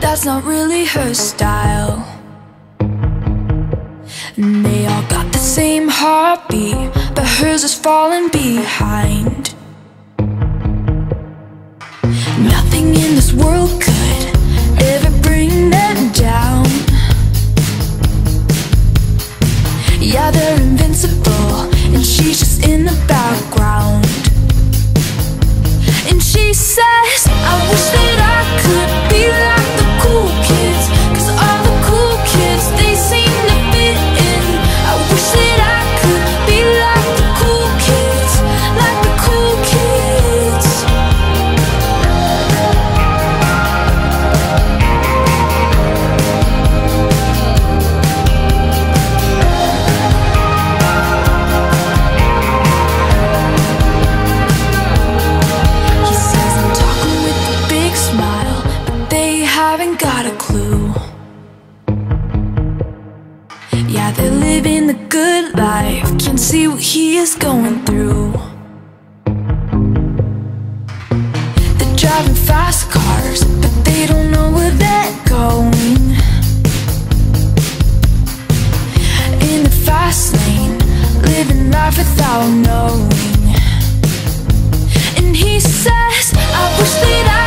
that's not really her style. And they all got the same heartbeat But hers is falling behind. Nothing in this world could haven't got a clue. Yeah, they're living the good life. Can't see what he is going through. They're driving fast cars But they don't know where they're going. In the fast lane Living life without knowing. And he says, I wish that I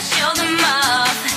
show them off.